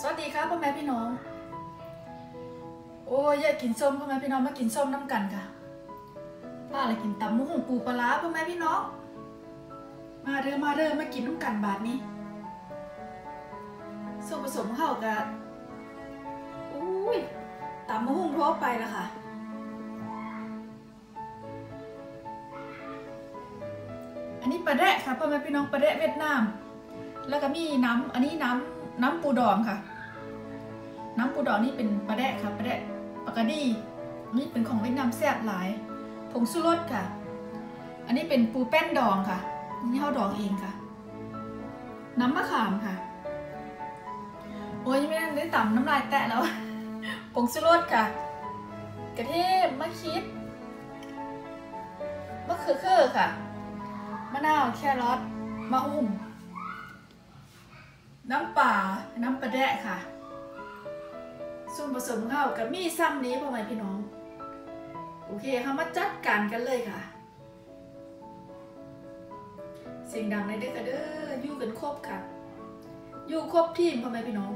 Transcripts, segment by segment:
สวัสดีครับพ่อแม่พี่น้อง โอ้ยอยากกินส้มพ่อแม่พี่น้องมากินส้มน้ำกันค่ะป้าเลยกินตำมุ้งปูปลาพ่อแม่พี่น้อง มาเริ่มมาเริ่มมากินน้ำกันบาทนี้ส่วนผสมเข้ากับอุ้ยตำมะฮุ่งทั่วไปละค่ะ อันนี้ปลาแดะค่ะพ่อแม่พี่น้องปลาแดะเวียดนาม แล้วก็มีน้ำอันนี้น้ำ น้ำปูดองค่ะ น้ำปูดองนี่เป็นปลาแดะค่ะปลาแดะปลากระดีนี่เป็นของเวียดนามแซ่บหลาย ผงชูรสค่ะ อันนี้เป็นปูแป้นดองค่ะนี่เขาดองเองค่ะ น้ำมะขามค่ะ โอ้ยยังไม่ได้ต่ำน้ำลายแตะแล้วผงชูรสค่ะ กระเทียมมะคิดมะเขือเขือค่ะ มะนาวแครอทมะหุ่ม น้ำป่าน้ำปลาแดะค่ะ ส่วนผสมเข้ากับมีซ้ำนี้พ่อแม่พี่น้อง โอเคเขามาจัดการกันเลยค่ะ สิ่งดังในเด้อกันเด้ออยู่กันครบค่ะ อยู่ครบทีมพ่อแม่พี่น้อง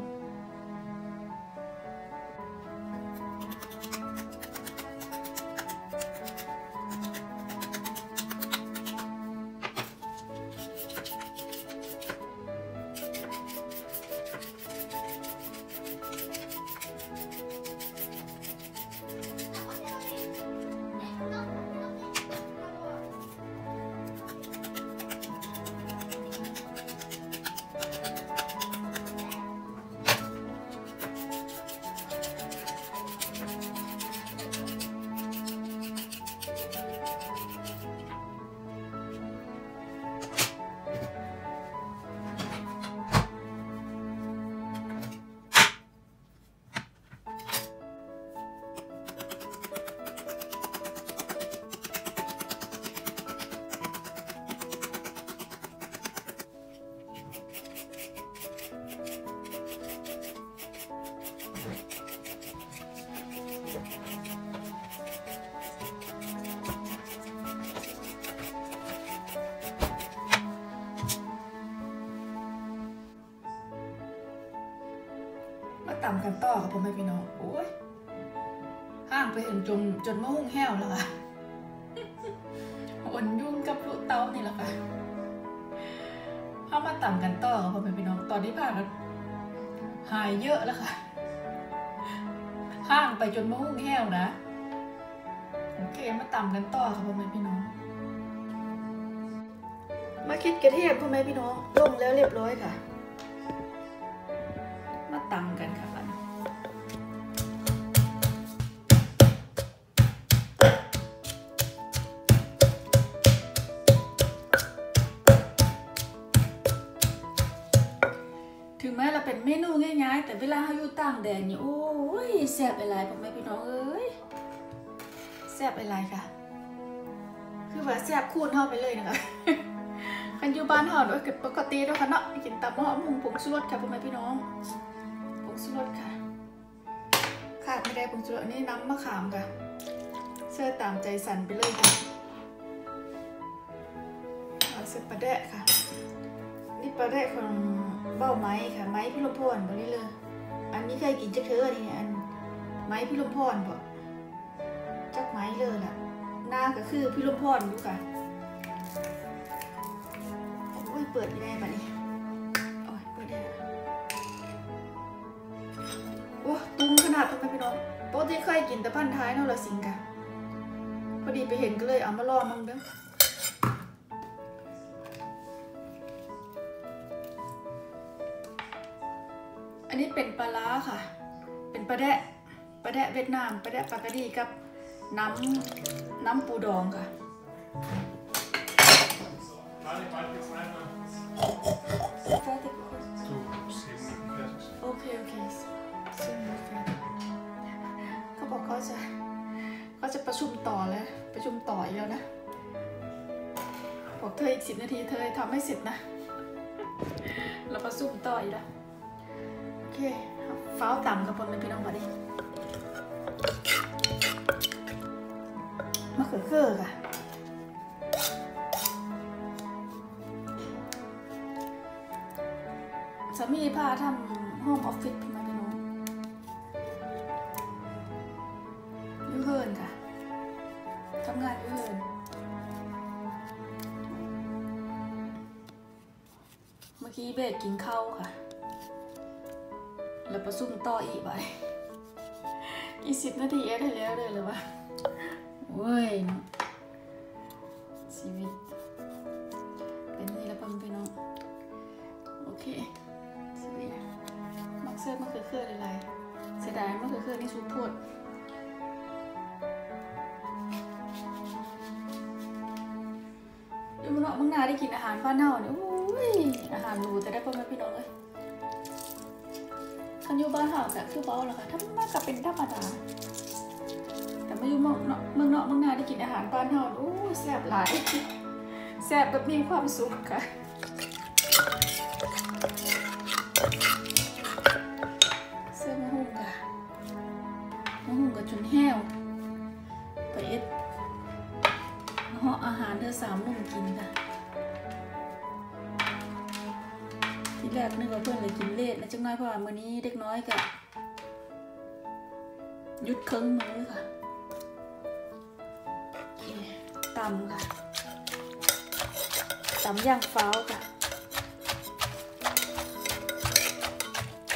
พ่อแม่พี่น้องโอ้ยห้างไปเห็นจนจนมะฮุ่งแห้วแล้วค่ะอ่อนยุ่งกับลูกเต้านี่แหละค่ะเข้ามาต่ำกันต่อค่ะพ่อแม่พี่น้องตอนนี้ผ่านหายเยอะแล้วค่ะห้างไปจนมะฮุ่งแห้วนะโอเคมาต่ำกันต่อค่ะพ่อแม่พี่น้องมาคิดกระเทียมพ่อแม่พี่น้องลงแล้วเรียบร้อยค่ะายแต่เวลาเราอยู่ต่างแดนนี่โอ้ยแซ่บอะไรพ่อแม่พี่น้องเอ้ยแซ่บอะไรค่ะคือว่าแซ่บคูณเข้าไปเลยนะคะคันอยู่บ้านเฮาโดยปกติแล้วค่ะเนาะกินตำหม้อมผงผงชูรสค่ะพ่อแม่พี่น้องผงชูรสค่ะขาดไม่ได้ผงชูรสนนี้น้ำมะขามค่ะเสื้อตามใจสั่นไปเลยค่ะเอาเสื้อปลาแดะค่ะ นี่ปลาแดะของ เบ้าไม้ค่ะ ไม้พี่ลมพรบ่นี้เลย อันนี้เคยกินจักเธอนี่อันไม้พี่ลมพรบ่จักไม้เลยล่ะ หน้าก็คือพี่ลมพรอยู่ค่ะโอ้ยเปิดไม่ได้บัดนี้โอ้ยเปิดได้แล้วโอ้ตุ้มขนาดพ่อแม่พี่น้องปกติเคยกินแต่พันท้ายเนาะละสิงกะพอดีไปเห็นก็เลยเอามาลองมั่งเด้อ เป็นปลาร้าค่ะ เป็นปลาแดะปลาแดะเวียดนามปลาแดะปลากระดีกับน้ำน้ำปูดองค่ะโอเคโอเคซึ่งเขาบอกเขาจะเขาจะประชุมต่อแล้วประชุมต่ออีกแล้วนะบอกเธออีกสิบนาทีเธอทำให้เสร็จนะ เราประชุมต่ออีกแล้ว เคฟ้าวต่ำกับพลเป็นพี่น้องมาดิมะเขือเขือค่ะสามีพาทำห้องออฟฟิศมาพี่น้องยูเฮิร์นำงานยู่เหินเมื่อกี้เบรกกินข้าวค่ะ ประซุ่มต่ออีกไปอีสิบนาทีเอได้แล้วเลยเหรือวะเว้ยเนาะชีวิต เป็นนี่ล้วพ่อแม่พี่น้อง โอเคสวยมักเสื้อมะเขือเขืออะไรเสียดายมะเขือเขือนี่สุดโพดอยู่เมืองนอกเมืองนาได้กินอาหารบ้านเฮาเนี่ยโอ้ยอาหารรูแต่ได้พ่อแม่พี่น้องเลย คันอยู่บ้านเฮาแต่คือเบาแหละค่ะถ้ามันก็เป็นธรรมดาแต่มาอยู่เมืองนอกเมืองนอกเมืองนาได้กินอาหารบ้านเฮาโอ้แซ่บหลายแซ่บแบบมีความสุขค่ะ อยเพราะว่ามื้อนี้เด็กน้อยกับยุดเครึ่งมือค่ะโอเคตำค่ะตำย่างฟ้าวค่ะ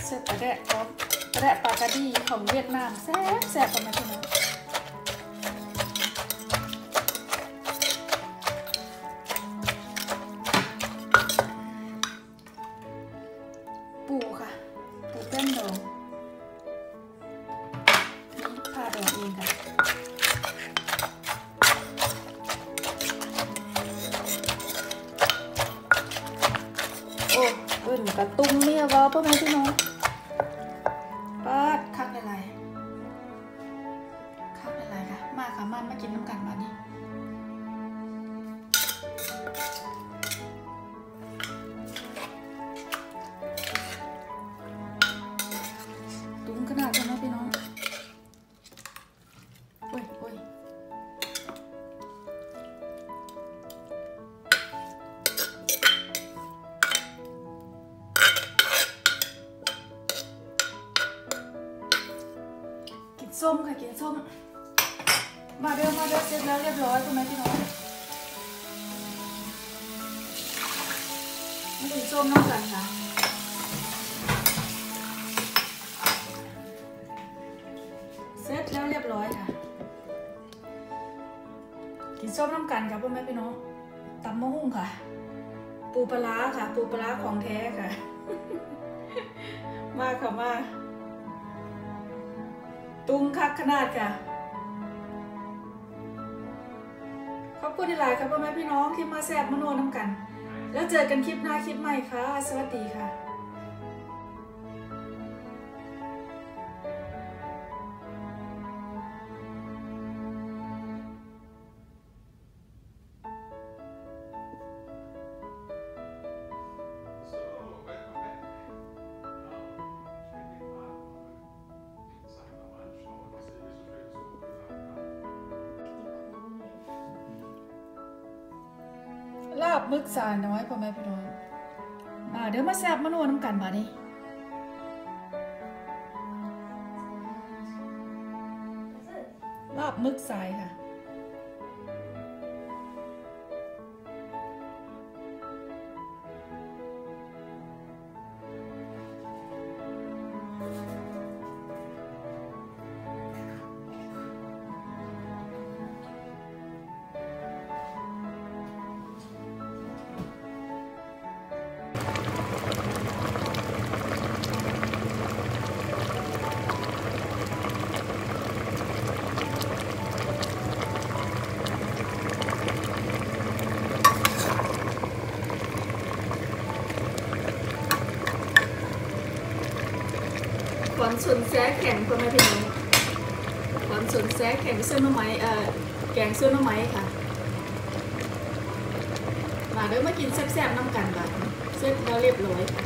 เสร็จปลาแดะพร้อมปลาแดะปลากระดีของเวียดนามแซ่บแซ่บประมาณนี้ อิ่นกร ด้อมาเด้เสร็จแล้วเรียบร้อยคุณแม่พี่น้องมากินส้มน้ำกันค่ะเสร็จแล้วเรียบร้อยค่ะ กินส้มน้ำกันค่ะพ่อแม่พี่น้องตำมะฮุ่งค่ะ ปูปลาค่ะ ปูปลาของแท้ค่ะ มากค่ะมาก ตุ้งคักขนาดค่ะ คุณหลายครับพ่อแม่พี่น้องที่มาแซบมโนน้ำกัน แล้วเจอกันคลิปหน้าคลิปใหม่ค่ะ สวัสดีค่ะ ลาบมึกสายน้อยพ่อแม่พี่น้อง มาเดี๋ยวมาแซบมโนน้ำกันมาดิลาบมึกสายค่ะข อนส่วนแซ่แข็งพ่อแม่พี่น้องขอนส่วนแซ่แข็งเส้นน้ำไม้เอ่อแกงเส้นน้ำไม้ค่ะ มาเดี๋ยวมากินแซ่บๆน้ำกันบ้างเสร็จแล้วเรียบร้อยค่ะ